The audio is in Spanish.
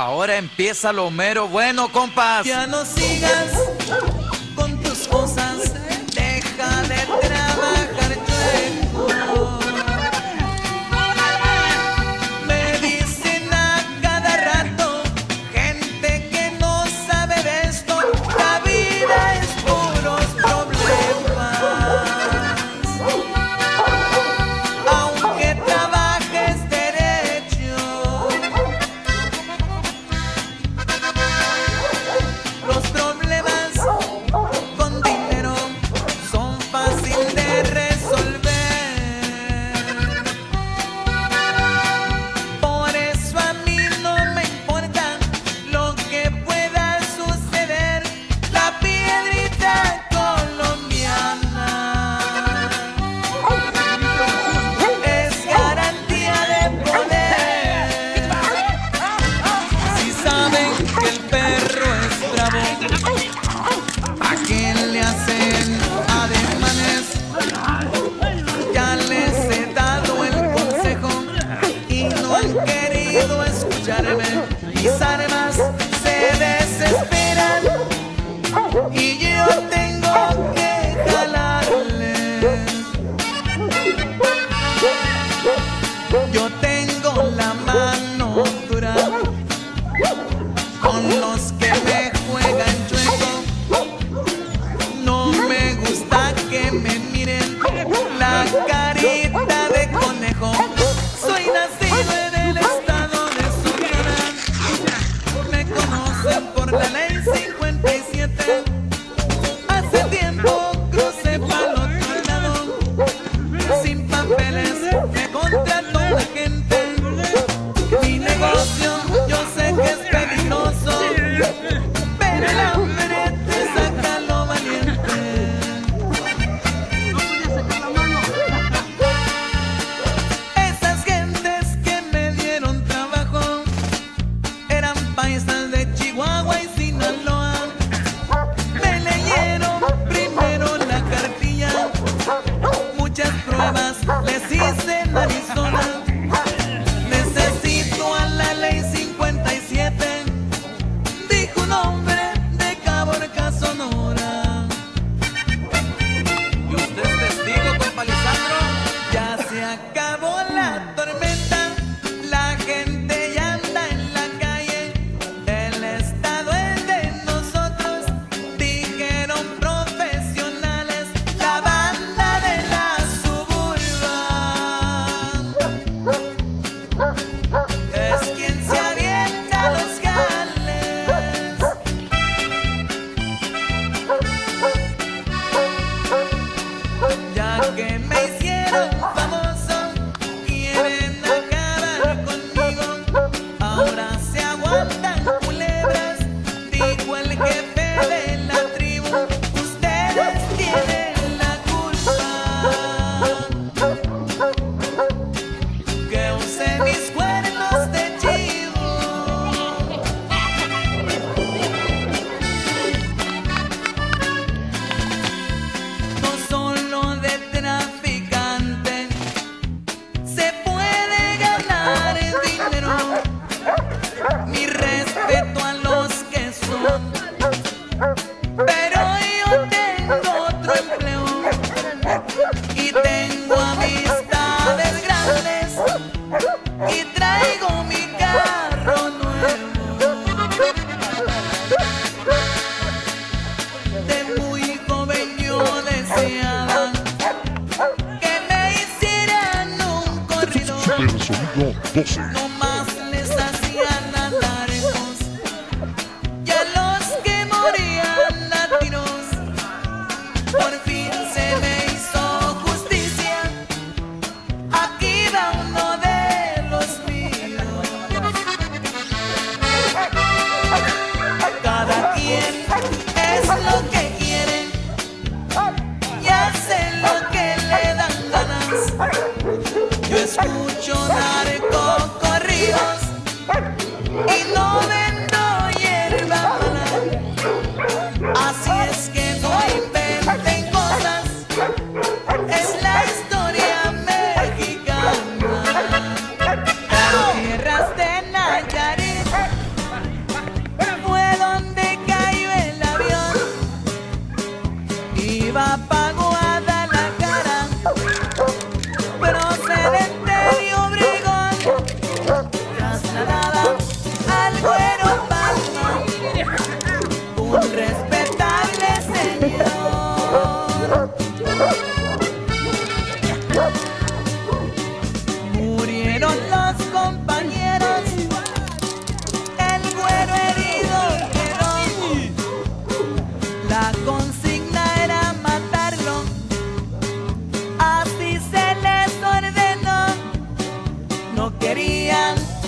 Ahora empieza lo mero bueno, compas. Ya no sigas con tus cosas. que el perro es bravo. ¿A quién le hacen ademanes? Ya les he dado el consejo y no han querido escucharme. Mis armas se desesperan y yo absolument bossy. no querían.